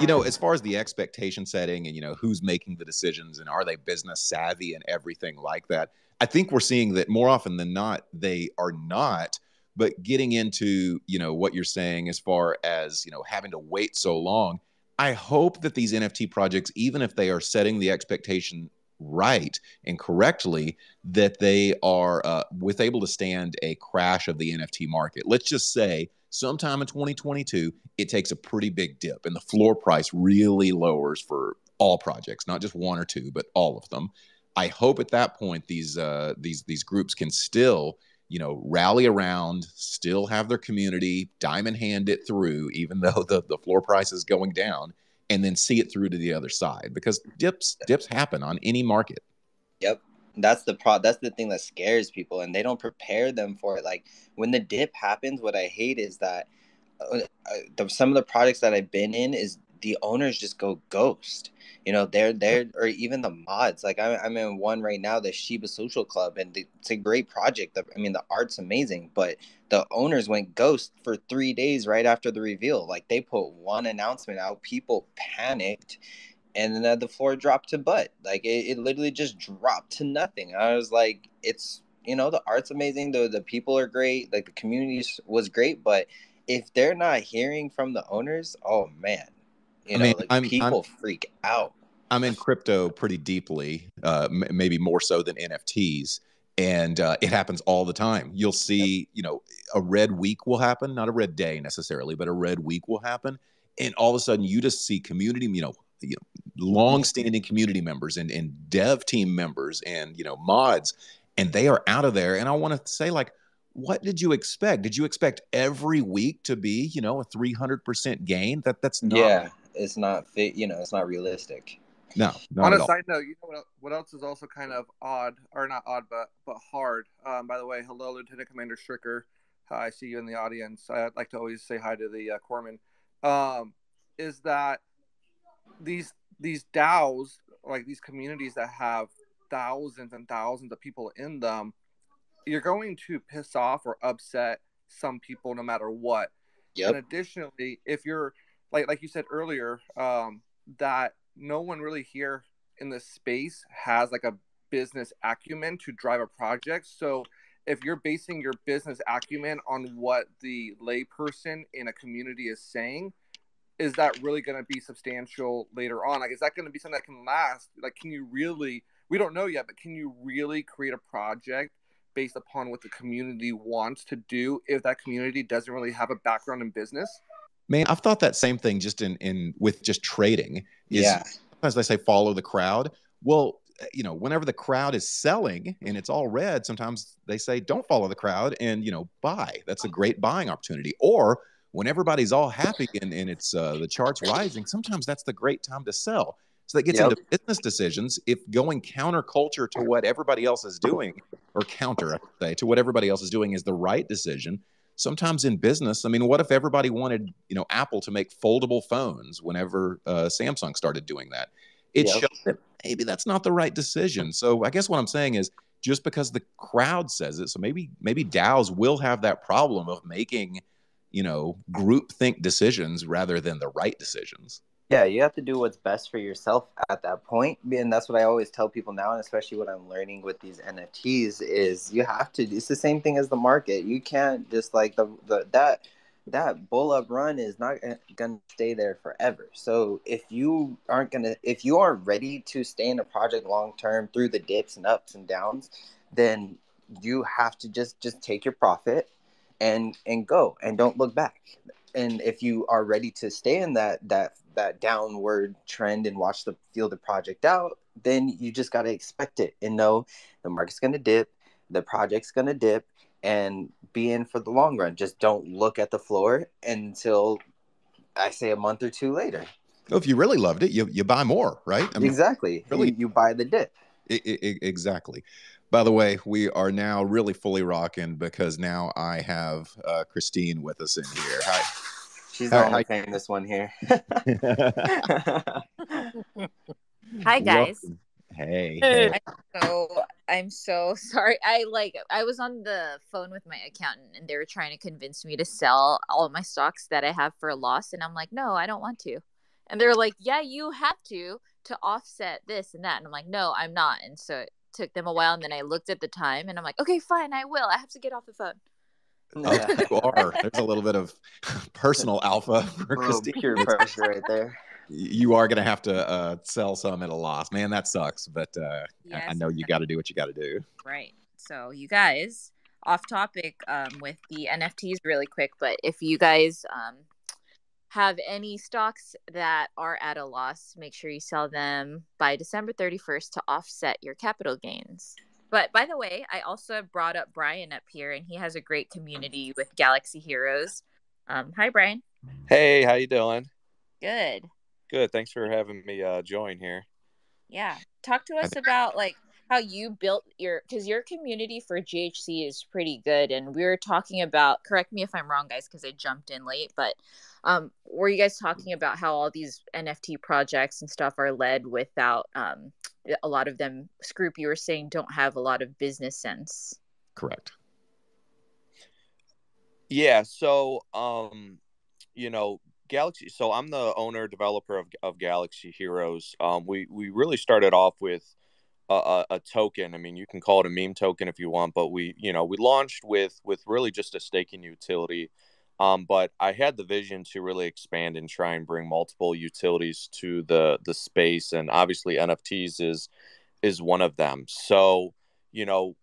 you know, as far as the expectation setting and you know who's making the decisions and are they business savvy and everything like that, I think we're seeing that more often than not they are not. But getting into you know what you're saying as far as you know having to wait so long, I hope that these NFT projects, even if they are setting the expectation right and correctly, that they are uh, with able to stand a crash of the NFT market. Let's just say sometime in 2022, it takes a pretty big dip and the floor price really lowers for all projects, not just one or two, but all of them. I hope at that point these uh, these these groups can still you know rally around, still have their community, diamond hand it through, even though the the floor price is going down, and then see it through to the other side because dips dips happen on any market. Yep, that's the pro that's the thing that scares people and they don't prepare them for it. Like when the dip happens what i hate is that uh, uh, the, some of the projects that i've been in is the owners just go ghost. You know they're they're or even the mods. Like i'm, I'm in one right now the shiba social club and it's a great project. I mean the art's amazing but the owners went ghost for three days right after the reveal like they put one announcement out people panicked and then the floor dropped to butt. Like it, it literally just dropped to nothing. I was like, it's you know the art's amazing, the the people are great, like the community was great, but if they're not hearing from the owners, oh man, you I know, mean, like I'm, people I'm, freak out. I'm in crypto pretty deeply, uh, m- maybe more so than NFTs, and uh, it happens all the time. You'll see, yep. you know, a red week will happen, not a red day necessarily, but a red week will happen, and all of a sudden you just see community, you know, you know, long-standing community members and, and dev team members and you know mods and they are out of there. And i want to say like what did you expect? Did you expect every week to be you know a 300% gain? That that's not yeah it's not fit you know it's not realistic no on a side note you know what, what else is also kind of odd or not odd but but hard? Um, by the way hello lieutenant commander stricker. I see you in the audience. I'd like to always say hi to the uh, corpsman um, is that these these DAOs, like these communities that have thousands and thousands of people in them, you're going to piss off or upset some people no matter what. Yep. And additionally, if you're like like you said earlier, um, that no one really here in this space has like a business acumen to drive a project. So if you're basing your business acumen on what the layperson in a community is saying, is that really going to be substantial later on? Like, is that going to be something that can last? Like, can you really? We don't know yet, but can you really create a project based upon what the community wants to do if that community doesn't really have a background in business? Man, I've thought that same thing just in in with just trading. Is yeah. Sometimes they say follow the crowd. Well, you know, whenever the crowd is selling and it's all red, sometimes they say don't follow the crowd and you know buy. That's a great buying opportunity. Or when everybody's all happy and, and it's uh, the charts rising, sometimes that's the great time to sell. So that gets yep. into business decisions. If going counterculture to what everybody else is doing, or counter, I say, to what everybody else is doing is the right decision. Sometimes in business, I mean, what if everybody wanted, you know, Apple to make foldable phones whenever uh, Samsung started doing that? It yep. shows that maybe that's not the right decision. So I guess what I'm saying is just because the crowd says it, so maybe maybe DAOs will have that problem of making – you know, group think decisions rather than the right decisions. Yeah, you have to do what's best for yourself at that point. And that's what I always tell people now, and especially what I'm learning with these NFTs is you have to it's the same thing as the market. You can't just like the, the that that bull up run is not gonna stay there forever. So if you aren't gonna if you aren't ready to stay in a project long term through the dips and ups and downs, then you have to just just take your profit and and go and don't look back and if you are ready to stay in that that that downward trend and watch the feel the project out then you just got to expect it and know the market's going to dip the project's going to dip and be in for the long run. Just don't look at the floor until i say a month or two later. Well, if you really loved it you, you buy more right? I mean, exactly. really you, you buy the dip it, it, exactly by the way, we are now really fully rocking because now I have uh, Christine with us in here. Hi. She's the only thing this one here. Hi guys. Welcome. Hey. hey. So I'm so sorry. I like I was on the phone with my accountant and they were trying to convince me to sell all my stocks that I have for a loss, and I'm like, no, I don't want to. And they're like, yeah, you have to to offset this and that. And I'm like, no, I'm not. And so it took them a while. And then I looked at the time and I'm like, okay, fine, I will. I have to get off the phone. Oh, you are. There's a little bit of personal alpha for Christine. pure pressure right there. You are going to have to uh, sell some at a loss. Man, that sucks. But uh, Yes. I know you got to do what you got to do. Right. So you guys, off topic um, with the NFTs really quick, but if you guys um, have any stocks that are at a loss, make sure you sell them by December 31st to offset your capital gains. But by the way, I also brought up Brian up here, and he has a great community with Galaxy Heroes. Um, hi, Brian. Hey, how you doing? Good. Good. Thanks for having me uh, join here. Yeah. Talk to us about like how you built your because your community for GHC is pretty good, and we were talking about. Correct me if I'm wrong, guys, because I jumped in late. But um, were you guys talking about how all these NFT projects and stuff are led without um, a lot of them? Scroop, you were saying don't have a lot of business sense. Correct. Yeah. So, um, you know, Galaxy. So I'm the owner developer of, of Galaxy Heroes. Um, we we really started off with a, a, token. I mean, you can call it a meme token if you want, but we you know we launched with with really just a staking utility. Um, but I had the vision to really expand and try and bring multiple utilities to the the space, and obviously NFTs is is one of them. So you know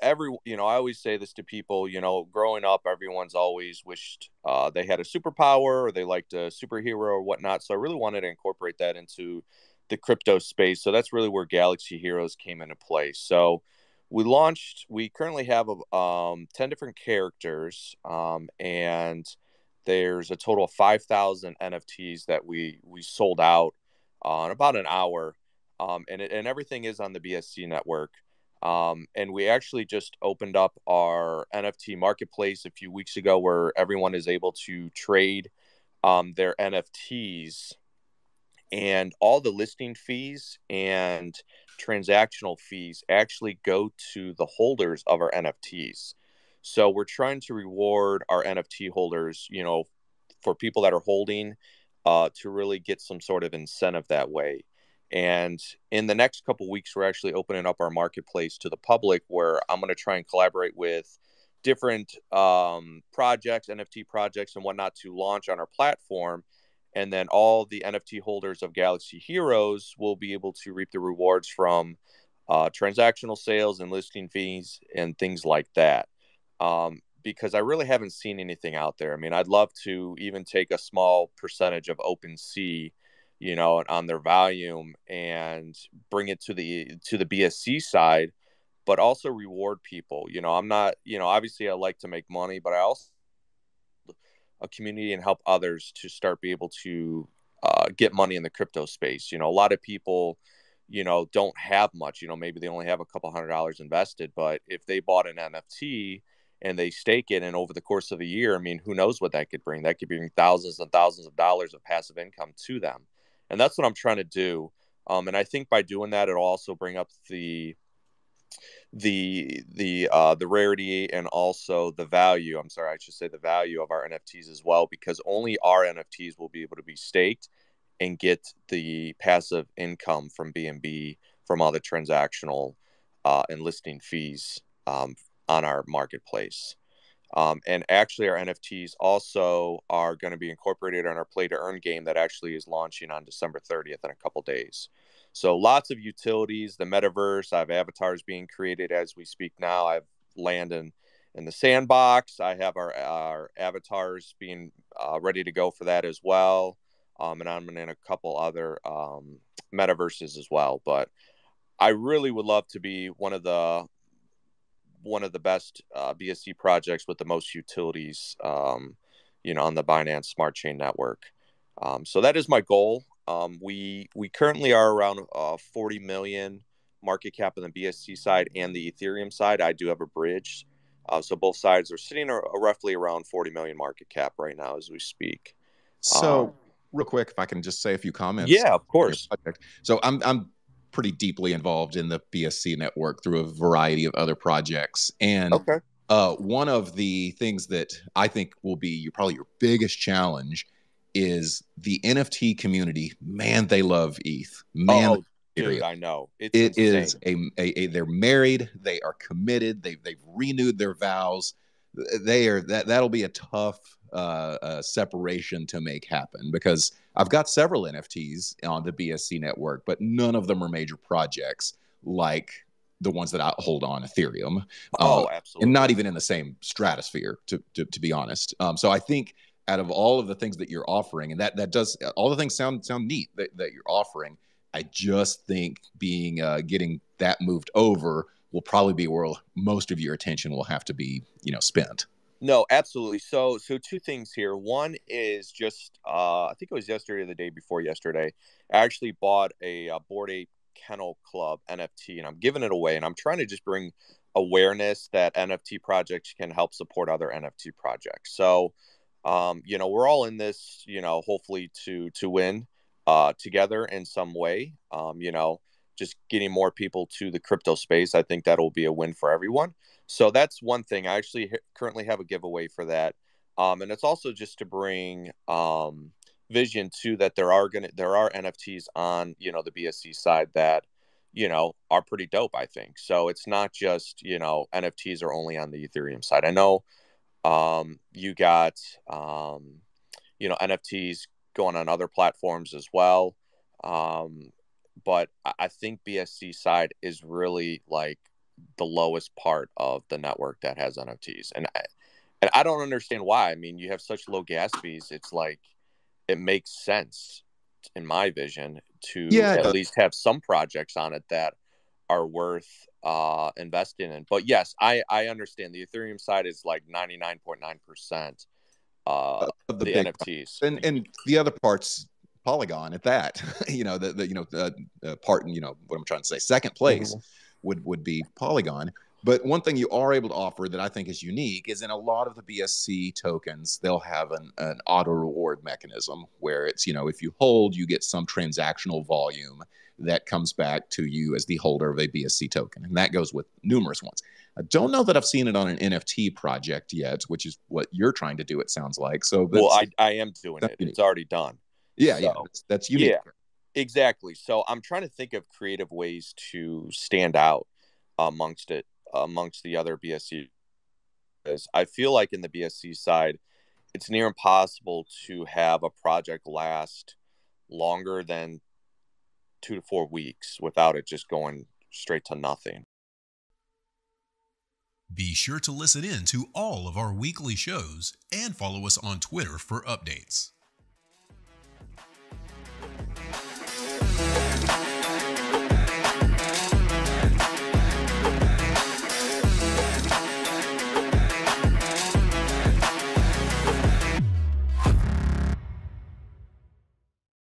every you know i always say this to people you know growing up everyone's always wished uh, they had a superpower or they liked a superhero or whatnot so i really wanted to incorporate that into the crypto space. So that's really where galaxy heroes came into play. So we launched we currently have um, 10 different characters um, and there's a total of 5000 nfts that we we sold out uh, in about an hour um, and, it, and everything is on the bsc network. Um, and we actually just opened up our NFT marketplace a few weeks ago where everyone is able to trade um, their NFTs and all the listing fees and transactional fees actually go to the holders of our NFTs. So we're trying to reward our NFT holders, you know, for people that are holding uh, to really get some sort of incentive that way. And in the next couple weeks, we're actually opening up our marketplace to the public where I'm going to try and collaborate with different um, projects, NFT projects, and whatnot to launch on our platform. And then all the NFT holders of Galaxy Heroes will be able to reap the rewards from uh, transactional sales and listing fees and things like that. Um, because I really haven't seen anything out there. I mean, I'd love to even take a small percentage of OpenSea you know, on their volume and bring it to the to the BSC side, but also reward people. You know, I'm not, you know, obviously I like to make money, but I also a community and help others to start be able to uh, get money in the crypto space. You know, a lot of people, you know, don't have much. You know, maybe they only have a couple hundred dollars invested, but if they bought an NFT and they stake it, and over the course of a year, I mean, who knows what that could bring? That could bring thousands and thousands of dollars of passive income to them and that's what I'm trying to do. Um, and I think by doing that, it'll also bring up the the the uh, the rarity and also the value. I'm sorry, I should say the value of our NFTs as well, because only our NFTs will be able to be staked and get the passive income from BNB from all the transactional uh, and listing fees um, on our marketplace. Um, and actually, our NFTs also are going to be incorporated on our play to earn game that actually is launching on December 30th in a couple days. So lots of utilities, the metaverse. I have avatars being created as we speak now. I have land in, in the sandbox. I have our, our avatars being uh, ready to go for that as well. Um, and I'm in a couple other um, metaverses as well. But I really would love to be one of the one of the best uh, BSC projects with the most utilities, um, you know, on the Binance Smart Chain network. Um, so that is my goal. Um, we we currently are around uh, 40 million market cap on the BSC side and the Ethereum side. I do have a bridge, uh, so both sides are sitting a, a roughly around 40 million market cap right now as we speak. So, Um, real quick, if I can just say a few comments. yeah, of course. So I'm I'm pretty deeply involved in the BSC network through a variety of other projects, and Okay. uh, one of the things that I think will be your, probably your biggest challenge is the NFT community. Man, they love ETH. Man, oh, dude, I know. It's it is a, a, a, they're married. They are committed. They they've renewed their vows. They are that that'll be a tough uh, uh, separation to make happen because I've got several NFTs on the BSC network, but none of them are major projects like the ones that I hold on Ethereum. Oh, uh, absolutely. And not even in the same stratosphere, to, to, to be honest. Um, so I think out of all of the things that you're offering, and that, that does, all the things sound, sound neat that, that you're offering. I just think being, uh, getting that moved over will probably be where most of your attention will have to be, you know, spent. No, absolutely. So, so two things here. One is just, uh, I think it was yesterday or the day before yesterday. I actually bought a, board a Bored Ape Kennel Club NFT, and I'm giving it away. And I'm trying to just bring awareness that NFT projects can help support other NFT projects. So, um, you know, we're all in this, you know, hopefully to to win uh, together in some way. Um, you know, just getting more people to the crypto space. I think that'll be a win for everyone. So that's one thing. I actually currently have a giveaway for that. Um, and it's also just to bring um, vision to that there are gonna there are NFTs on you know the BSC side that you know are pretty dope. I think so. It's not just you know NFTs are only on the Ethereum side. I know um, you got um, you know NFTs going on other platforms as well. Um, but I think BSC side is really like the lowest part of the network that has NFTs, and I, and I don't understand why. I mean, you have such low gas fees. It's like it makes sense in my vision to yeah, at least have some projects on it that are worth uh, investing in. But yes, I I understand the Ethereum side is like ninety nine point nine percent uh of the, the NFTs, and and the other parts Polygon at that. you know, the, the you know the, the part and you know what I'm trying to say. Second place mm-hmm. would would be Polygon. But one thing you are able to offer that I think is unique is in a lot of the BSC tokens, they'll have an, an auto reward mechanism where it's, you know, if you hold, you get some transactional volume that comes back to you as the holder of a BSC token. And that goes with numerous ones. I don't know that I've seen it on an NFT project yet, which is what you're trying to do, it sounds like. So, well, I, I am doing it. Unique. It's already done. Yeah, so, yeah, that's, that's unique. Yeah, exactly. So I'm trying to think of creative ways to stand out amongst it, amongst the other BSC. I feel like in the BSC side, it's near impossible to have a project last longer than two to four weeks without it just going straight to nothing. Be sure to listen in to all of our weekly shows and follow us on Twitter for updates.